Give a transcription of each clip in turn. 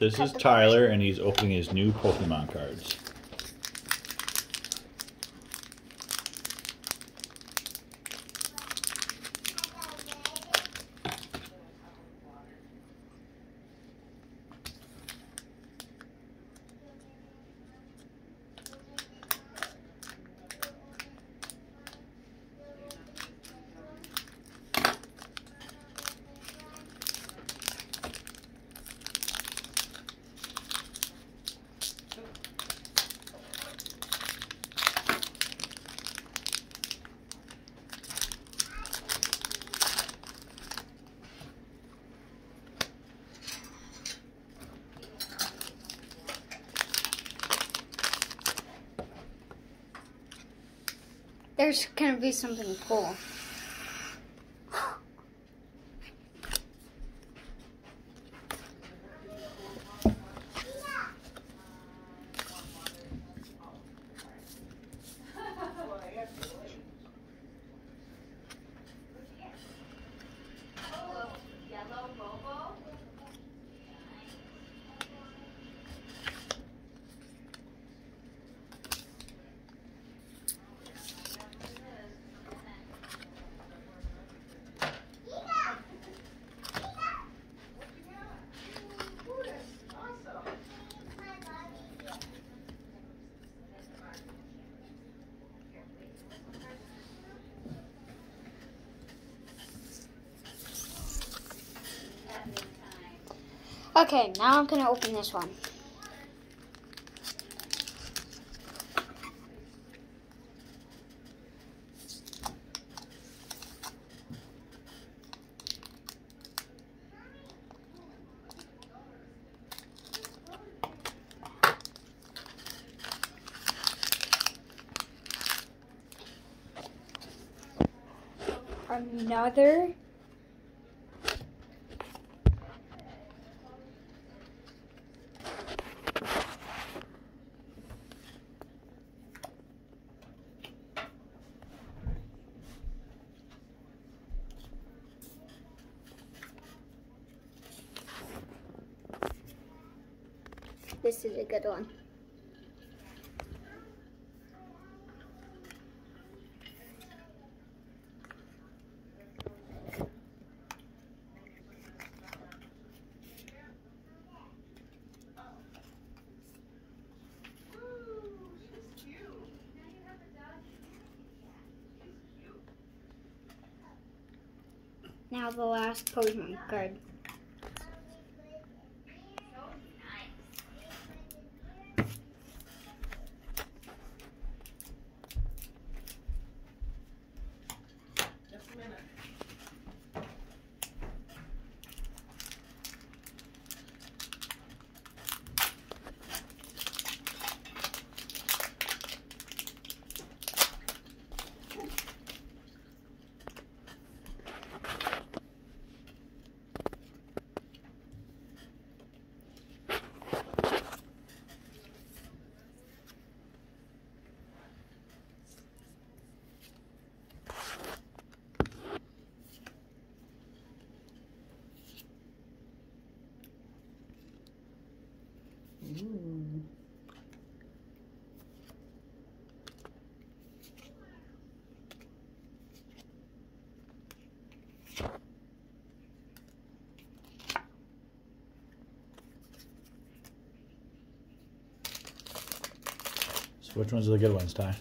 This is Tyler, and he's opening his new Pokemon cards. There's gonna be something cool. Okay, now I'm gonna open this one. Another This is a good one. Now the last Pokemon card. So which ones are the good ones, Ty?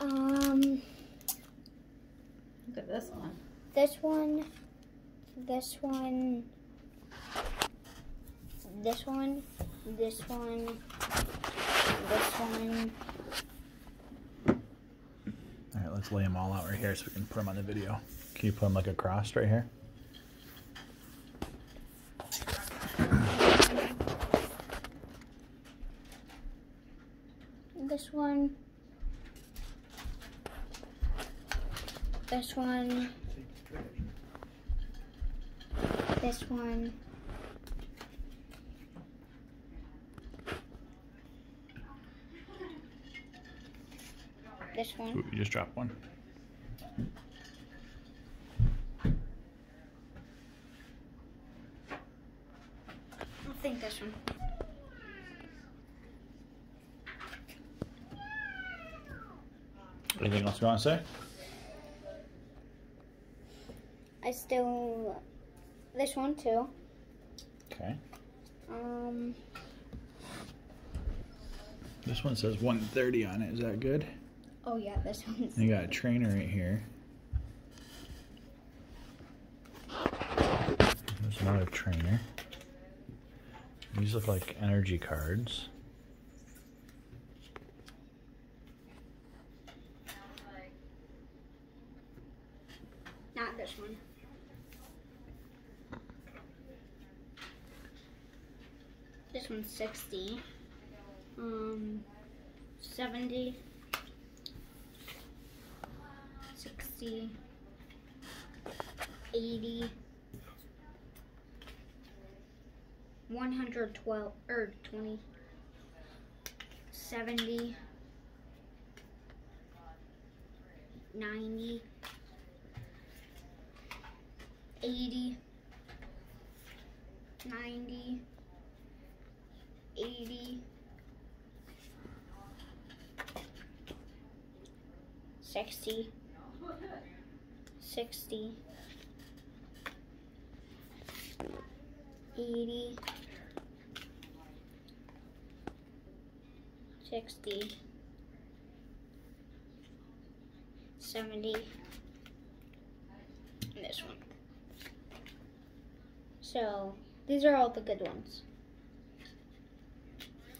Um, Look at this one. this one, this one, this one, this one, this one. Let's lay them all out right here so we can put them on the video. Can you put them like across right here? This one. This one. This one. This one. You just dropped one. I think this one. Anything else you want to say? I still this one too. Okay. Um, This one says 130 on it. Is that good? Oh yeah, this one's. You got a trainer right here. There's another trainer. These look like energy cards. Not this one. This one's 60. Um, 70. 60. 80. 112 or 20. 70. 90. 80 90 80 60 60 80 60 70 and this one so these are all the good ones.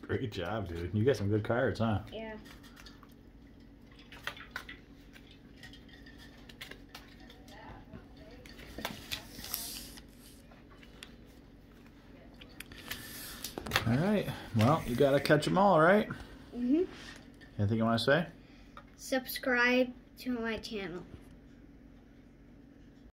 Great job, dude. You got some good cards, huh? Yeah. All right. Well, you got to catch them all, right? Mhm. Anything you want to say? Subscribe to my channel.